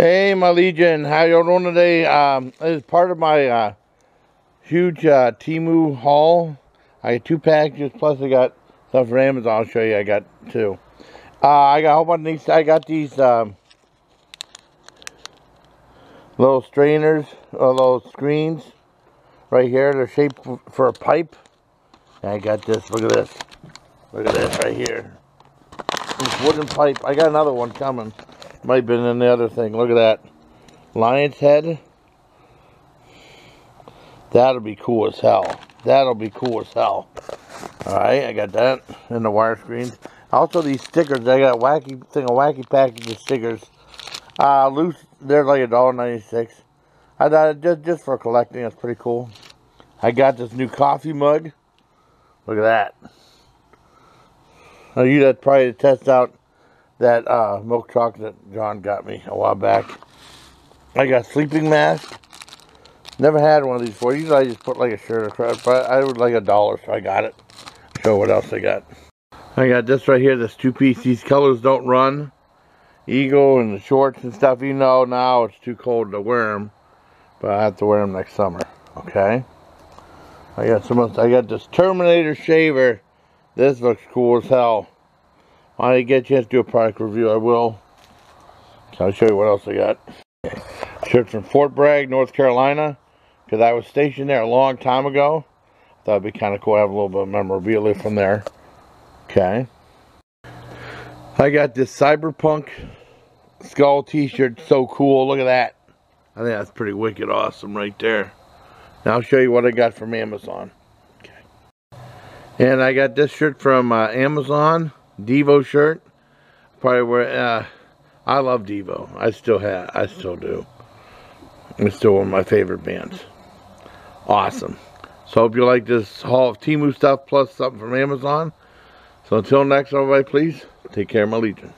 Hey, my Legion, how y'all doing today? Um, as part of my uh, huge uh, Temu haul, I got two packages, plus I got stuff from Amazon. I'll show you. I got two. Uh, I got a whole bunch of these. I got these um, little strainers, or little screens right here. They're shaped for a pipe. And I got this. Look at this. Look at this right here. This wooden pipe. I got another one coming. Might have been in the other thing. Look at that. Lion's head. That'll be cool as hell. That'll be cool as hell. Alright, I got that. in the wire screens. Also these stickers. I got a wacky thing, a wacky package of stickers. Uh, loose, they're like a dollar ninety-six. I thought just just for collecting, that's pretty cool. I got this new coffee mug. Look at that. I use that probably to test out that uh, milk chocolate John got me a while back. I got sleeping mask. Never had one of these before. Usually I just put like a shirt across, but I would like a dollar, so I got it. Show what else I got. I got this right here, this two-piece. These colors don't run. Eagle and the shorts and stuff. You know now it's too cold to wear them, but I have to wear them next summer. Okay. I got some. I got this Terminator shaver. This looks cool as hell. When I get a chance to do a product review, I will. I'll show you what else I got. Shirt from Fort Bragg, North Carolina. Because I was stationed there a long time ago. Thought it'd be kind of cool to have a little bit of memorabilia from there. Okay. I got this Cyberpunk skull t-shirt. So cool. Look at that. I think that's pretty wicked awesome right there. Now I'll show you what I got from Amazon. Okay. And I got this shirt from uh, Amazon. Devo shirt. Probably wear. uh, I love Devo. I still have. I still do. It's still one of my favorite bands. Awesome. So hope you like this haul of Temu stuff plus something from Amazon. So until next, everybody, please take care of my legions.